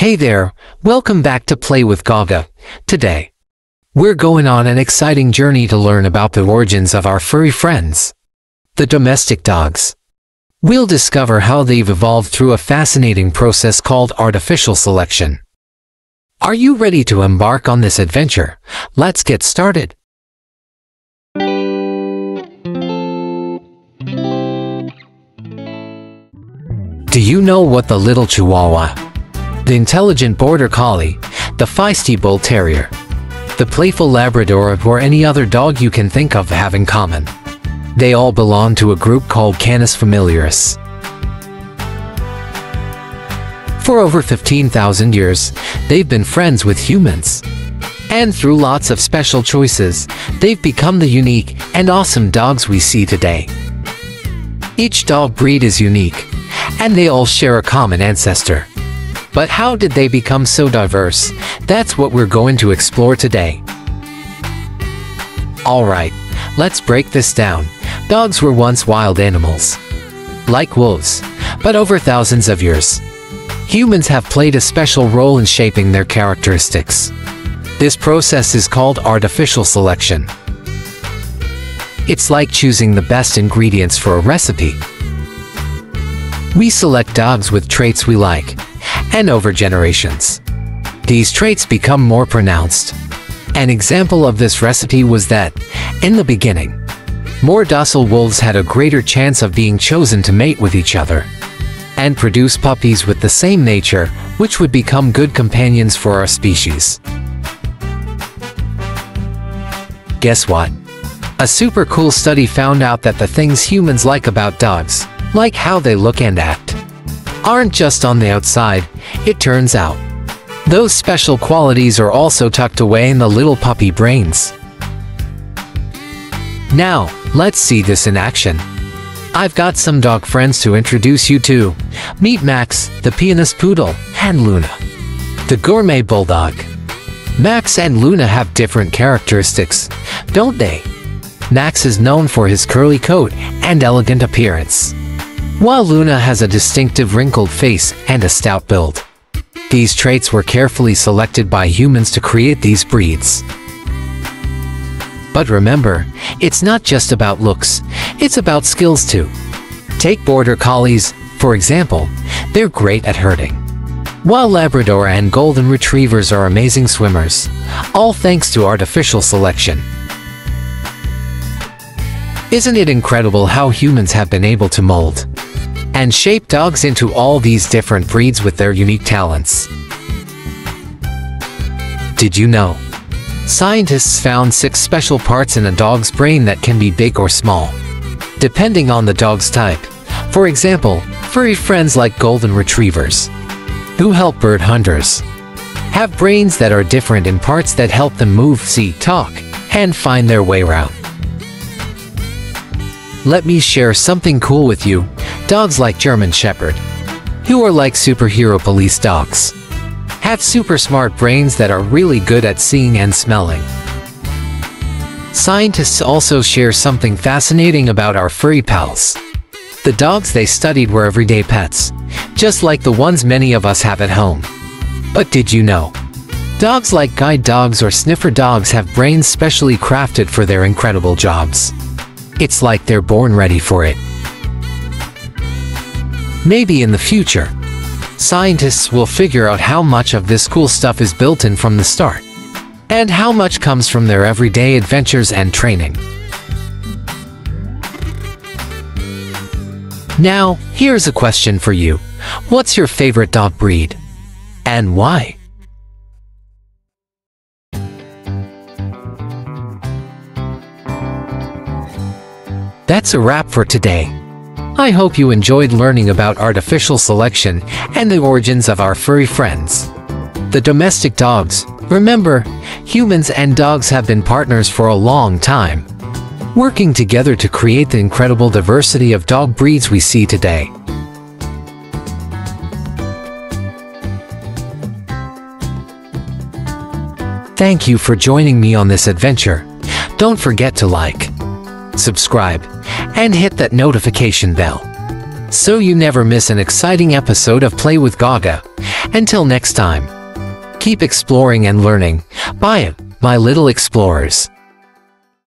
Hey there, welcome back to Play with Gaga. Today, we're going on an exciting journey to learn about the origins of our furry friends, the domestic dogs. We'll discover how they've evolved through a fascinating process called artificial selection. Are you ready to embark on this adventure? Let's get started. Do you know what the little Chihuahua, the intelligent Border Collie, the feisty Bull Terrier, the playful Labrador or any other dog you can think of have in common? They all belong to a group called Canis familiaris. For over 15,000 years, they've been friends with humans. And through lots of special choices, they've become the unique and awesome dogs we see today. Each dog breed is unique, and they all share a common ancestor. But how did they become so diverse? That's what we're going to explore today. Alright, let's break this down. Dogs were once wild animals, like wolves, but over thousands of years, humans have played a special role in shaping their characteristics. This process is called artificial selection. It's like choosing the best ingredients for a recipe. We select dogs with traits we like, and over generations, these traits become more pronounced. An example of this recipe was that, in the beginning, more docile wolves had a greater chance of being chosen to mate with each other and produce puppies with the same nature, which would become good companions for our species. Guess what? A super cool study found out that the things humans like about dogs, like how they look and act, aren't just on the outside, it turns out. Those special qualities are also tucked away in the little puppy brains. Now, let's see this in action. I've got some dog friends to introduce you to. Meet Max, the pianist poodle, and Luna, the gourmet bulldog. Max and Luna have different characteristics, don't they? Max is known for his curly coat and elegant appearance, while Luna has a distinctive wrinkled face and a stout build. These traits were carefully selected by humans to create these breeds. But remember, it's not just about looks, it's about skills too. Take Border Collies, for example, they're great at herding. While Labrador and Golden Retrievers are amazing swimmers, all thanks to artificial selection. Isn't it incredible how humans have been able to mold and shape dogs into all these different breeds with their unique talents? Did you know? Scientists found six special parts in a dog's brain that can be big or small, depending on the dog's type. For example, furry friends like golden retrievers, who help bird hunters, have brains that are different in parts that help them move, see, talk, and find their way around. Let me share something cool with you. Dogs like German Shepherd, who are like superhero police dogs have super smart brains that are really good at seeing and smelling. Scientists also share something fascinating about our furry pals. The dogs they studied were everyday pets, just like the ones many of us have at home. But did you know? Dogs like guide dogs or sniffer dogs have brains specially crafted for their incredible jobs. It's like they're born ready for it. Maybe in the future, scientists will figure out how much of this cool stuff is built in from the start, and how much comes from their everyday adventures and training. Now, here's a question for you. What's your favorite dog breed? And why? That's a wrap for today. I hope you enjoyed learning about artificial selection and the origins of our furry friends. The domestic dogs. Remember, humans and dogs have been partners for a long time, working together to create the incredible diversity of dog breeds we see today. Thank you for joining me on this adventure. Don't forget to like, subscribe, and hit that notification bell so you never miss an exciting episode of Play with Gaga. Until next time. Keep exploring and learning. Bye, my little explorers.